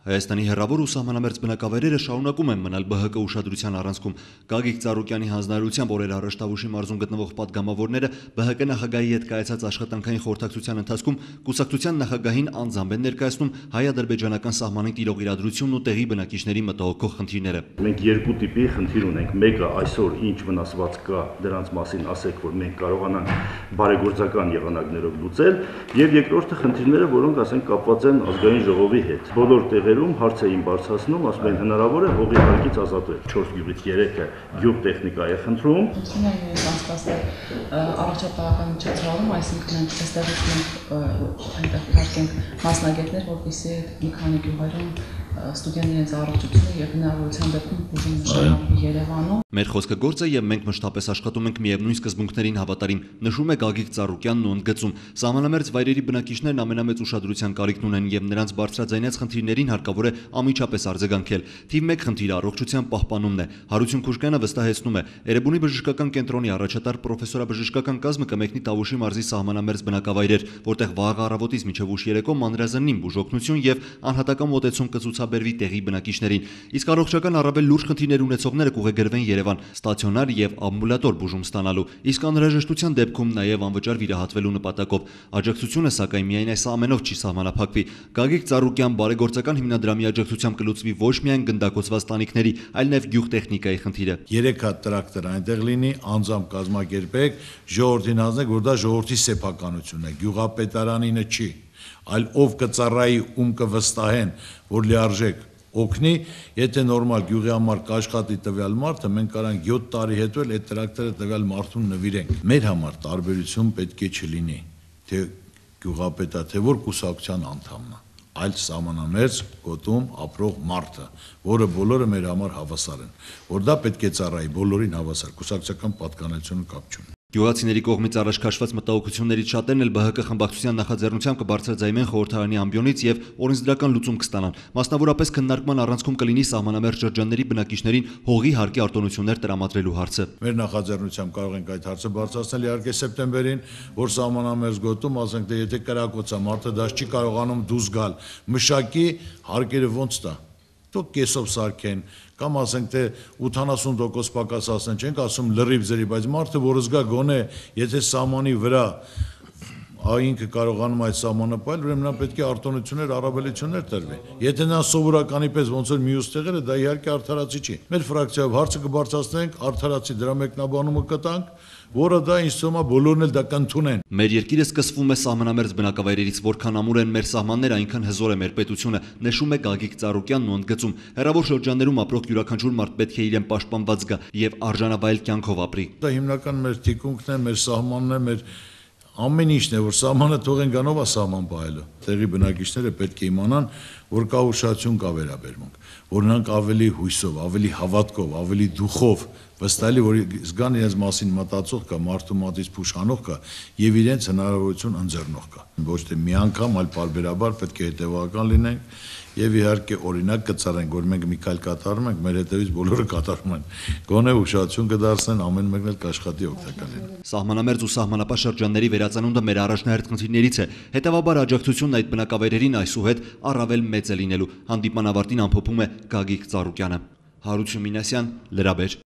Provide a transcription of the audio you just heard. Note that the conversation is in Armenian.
Հայաստանի հերավոր ու սահմանամերձ բնակավայրերը շարունակում են մնալ ԲՀԿ ուշադրության առանցքում։ Գագիկ Ծառուկյանի հանձնարարությամբ օրեր Արեշտավուշի մարզում գտնվող պատգամավորները ԲՀԿ նախագահի հետ կայացած աշխատանքային խորհրդակցության ընթացքում կուսակցության նախագահին անձամբ են ներկայացնում հայ-ադրբեջանական սահմանին տիրող իրադրությունն ու տեղի բնակիչների մտահոգող խնդիրները։ Մենք երկու տիպի խնդիր ունենք։ Մեկը այսօր ինչ վնասված կա դրանց մասին ասեք, որ մենք կարողանանք բարեգործական եղանակներով լուծել, եւ երկրորդը խնդիրները, որոնք ասենք կապված են ազգային ժողովի հետ։ Բոլոր տեղերը տեղերում հարց էին բարձրացնում, ասում են հնարավոր է հողի հարկից ազատվել։ 4 գյուղից 3-ը գյուղ տեխնիկա է խնդրում։ Խնդրում են անցկացնել առաջապահական միջոցառում, այսինքն այստեղից մենք այնտեղ փակենք մասնագետներ, որպեսզի մի քանի գյուղերում ստուդենտների իրենց առողջությունը եւ հնարավորության դեպքում բուժում նշանակվի Երևանում։ Մեր խոսքը գործ է եւ մենք մշտապես աշխատում ենք միևնույն սկզբունքներին հավատարիմ, նշում է Գագիկ Ծառուկյանն ու ընդգծում։ Սահմանամերձ վայրերի բնակիչներն ամենամեծ ուշադրության կարիքն ունեն եւ նրանց բարձրաձայնած խնդիրներին հարկավոր է ամիջապես արձագանքել։ Թիվ 1 խնդիրը առողջության պահպանումն է։ Հարություն Քուշկյանը վստահեցնում է, Երևանի բժշկական կենտրոնի առաջատար պրոֆեսորաբժշկական կազմը կմեկնի Տավուշի մարզի սահմանամերձ բնակավայրեր, որտեղ վաղ առավոտից մինչև ուշ երեկո մանրազնին բուժօգնություն եւ անհատական մոտեցում կցուցաբերվի տեղի բնակիչներին։ Իսկ առողջական առավել լուրջ խնդիրներ ունեցողները կուղեգրվեն Երևան ստացիոնար եւ ամբուլատոր բուժում ստանալու։ Իսկ անհրաժեշտության դեպքում նաեւ անվճար վիրահատվելու նպատակով աջակցությունը սակայն միայն այս ամենով չի սահմանափակվի։ Գագիկ Ծառուկյան բարեգործական հիմնադրամի աջակցությամբ կլուծվի ոչ միայն գնդակոծված տանիքների, այլ նաեւ գյուղտեխնիկայի խնդիրը։ 3 հատ տրակտոր այնտեղ լինի, անձամբ կազմակերպեք, ժողովրդին հանձնեք, որ դա ժողովրդի սեփականությունն է, գյուղապետարանինը չի այլ ով կծառայի ում կվստահեն, որ լիարժեք օգնի, եթե նորմալ գյուղի համար կաշխատի տվյալ մարդը, մենք կարանք 7 տարի հետո էլ այդ տրակտորը տվյալ մարդուն նվիրենք։ Մեր համար տարբերություն պետք է չլինի, թե գյուղապետա, թե որ կուսակցության անդամն է այլ սահմանամերձ գոտում ապրող մարդը, որը բոլորը մեր համար հավասար են, որ դա պետք է ծառայի բոլորին հավասար, կուսակցական պատկանելիությունը կապ չունի։ Գյուղացիների կողմից առաջ քաշված մտահոգություններից շատերն էլ ԲՀԿ խմբակցության նախաձեռնությամբ կբարձրաձայնեն խորհրդարանի ամբիոնից եւ օրենսդրական լուծում կստանան։ Մասնավորապես քննարկման առանցքում կլինի սահմանամերձ շրջանների բնակիչներին հողի հարկի արտոնություններ տրամադրելու հարցը։ Մեր նախաձեռնությամբ կարող ենք այդ հարցը բարձրացնել իհարկե սեպտեմբերին, որ սահմանամերձ գոտում, ասենք թե եթե կրակոց է մարդը դա չի կարողանում դուրս գալ, մշակի հարկերը ոնց տա թող կեսով սարքեն կամ ասենք թե 80% պակաս ասեն, չենք ասում լրիվ զրի, բայց մարդը որ զգա գոնե, եթե սահմանի վրա ինքը կարողանում այդ սահմանը պայել, ուրեմն նա պետք է արտոնություններ, առավելություններ տրվի։ Եթե նա սովորականի պես ոնց որ մյուս տեղերը, դա իհարկե արդարացի չի։ Մեր ֆրակցիայով հարցը կբարձրացնենք, արդարացի դրա մեկնաբանումը կտանք, որը դա է բոլորն էլ դա կընդունեն։ Մեր երկիրը սկսվում է սահմանամերձ բնակավայրերից, որքան ամուր են մեր սահմանները, այնքան հզոր է մեր պետությունը, նշում է Գագիկ Ծառուկյանն ու ընդգծում։ Հերավոր շրջաններում ապրող յուրաքանչյուր մարդ պետք է իրեն պաշտպանված գա եւ արժանավայել կյանքով ապրի։ Դա հիմնական մեր թիկունքն է, մեր սահմանն է, մեր ամեն ինչն է, որ սահմանը թողեն գանով է սահման պահելը։ Տեղի բնակիչները պետք է իմանան, որ կա ուշադրություն կա վերաբերմունք, որ նրանք ավելի հույսով, ավելի հավատքով, ավելի դուխով վստահելի որ զգան իրենց մասին մտածող կա, մարդու մատից փուշանող կա եւ իրենց հնարավորություն ընձեռնող կա։ Ոչ թե մի անգամ, այլ parberabar պետք է հետեւական լինենք եւ իհարկե օրինակ կծառենք, որ մենք մի քայլ կատարում ենք, մեր հետևից բոլորը կատարում են։ Գոնե ուշադրություն կդարձնեն, ամեն մեկն էլ կաշխատի օգտակար լինել։ Սահմանամերձ ու սահմանապաշտ շրջանների վերածնունդը մեր առաջնահերթ խնդիրներից է։ Հետևաբար աջակցությունն այդ բնակավայրերին այսուհետ առավել մեծ է լինելու։ Հանդիպման ավարտին ամփոփում է Գագիկ Ծառուկյանը։ Հարություն Մինասյան, Լրաբեր